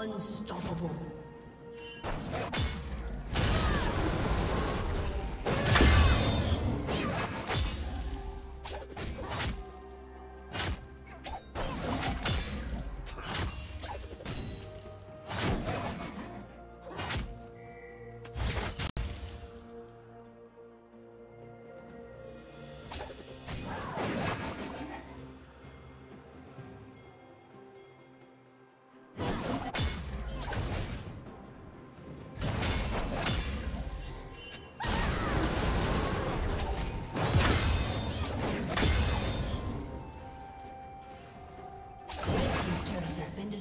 Unstoppable.